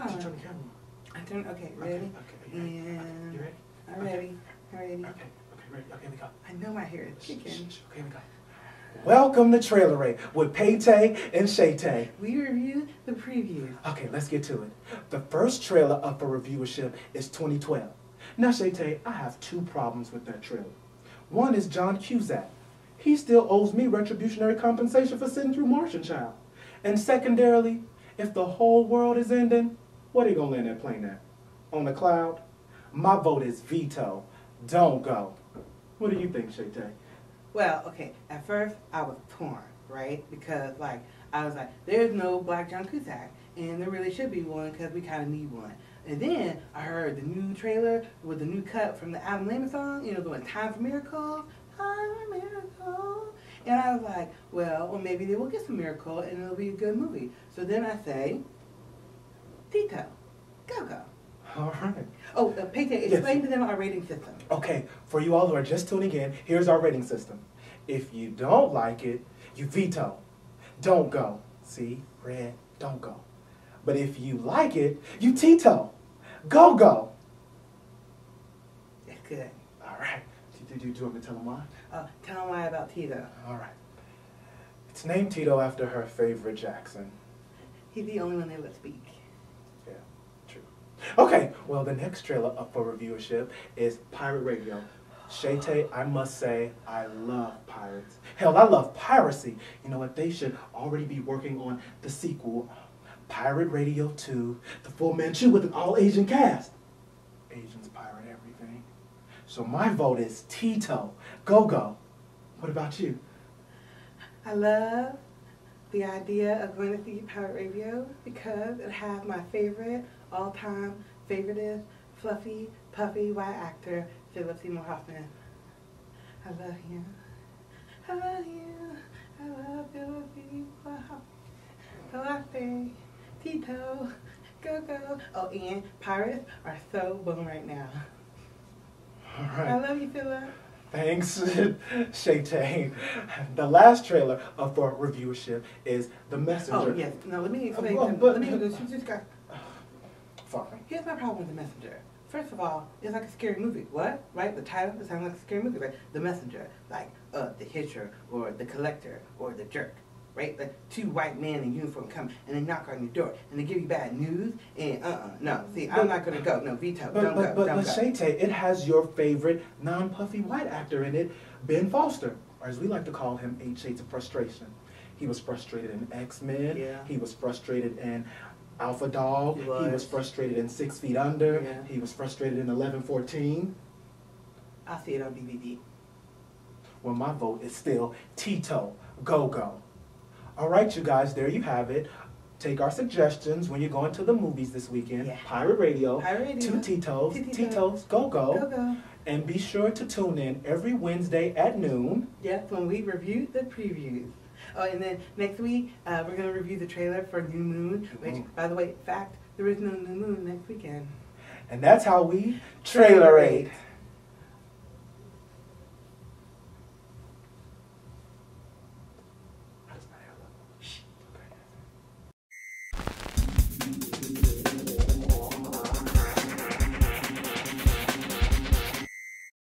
Hold Did you on. turn the camera? I turn. Okay, Okay, ready? okay. You ready? And You ready? I'm ready. I'm ready. Okay, okay, ready. Okay, we go. I know my hair is Shh, kicking. shh, shh. Okay, we go. Welcome to Trailerate with Pay'Tay and Shay'Tay. We review the preview. Okay, let's get to it. The first trailer up for reviewership is 2012. Now, Shay'Tay, I have two problems with that trailer. One is John Cusack. He still owes me retributionary compensation for sitting through Martian Child. And secondarily, if the whole world is ending, what are you gonna land that plane at? On the cloud? My vote is veto. Don't go. What do you think, Shay'Tay? Well, okay. At first, I was torn, right? Because like I was like, there's no Black John Cusack, and there really should be one because we kind of need one. And then I heard the new trailer with the new cut from the Adam Lambert song, you know, one "Time for Miracles," "Time for Miracle," and I was like, well, well, maybe they will get some miracle, and it'll be a good movie. So then I say, Tito, go go. All right. Oh, uh, Peyton, explain to them our rating system. Okay, for you all who are just tuning in, here's our rating system. If you don't like it, you veto. Don't go. See? Red, don't go. But if you like it, you Tito. Go, go. That's good. All right. Do, do, do you want me to tell them why? Uh, tell them why about Tito. All right. It's named Tito after her favorite Jackson. He's the only one they let speak. Okay, well, the next trailer up for reviewership is Pirate Radio. Shayte, I must say, I love pirates. Hell, I love piracy. You know what? They should already be working on the sequel, Pirate Radio 2, The Full Manchu with an all Asian cast. Asians pirate everything. So my vote is Tito. Go go. What about you? I love the idea of going to see Pirate Radio because it has my favorite, all-time favoriteest, fluffy, puffy white actor, Philip Seymour Hoffman. I love him. I love him. I love Philip Seymour Hoffman. So Tito, go go. Oh, and pirates are so boom right now. All I love you, Philip. Thanks, Shay'Tay. The last trailer for reviewership is The Messenger. Oh, yes. Now, let me explain. Uh, to- but- let me, she just got Fine. Here's my problem with The Messenger. First of all, it's like a scary movie. What? Right? The title, it sounds like a scary movie. Like The Messenger, like uh, The Hitcher, or The Collector, or The Jerk. Right? Like two white men in uniform come and they knock on your door and they give you bad news and uh-uh. No, see, But- I'm not gonna go. No, veto. But, don't but, go. but, don't but. Shay'Tay, it has your favorite non-puffy white actor in it, Ben Foster, or as we like to call him, Eight Shades of Frustration. He was frustrated in X-Men. Yeah. He was frustrated in Alpha Dog. He He was. was frustrated in Six Feet Under. Yeah. He was frustrated in Eleven Fourteen. I'll see it on DVD. Well, my vote is still Tito. Go go. All right, you guys, there you have it. Take our suggestions when you're going to the movies this weekend. Yeah. Pirate Radio. Pirate Radio. Two Titos. Titos. Titos. Go go. Go go. And be sure to tune in every Wednesday at noon. Yes, when we review the previews. Oh, and then next week uh, we're gonna review the trailer for New Moon. Which, Mhm. by the way, fact, there is no New Moon next weekend. And that's how we trailer rate.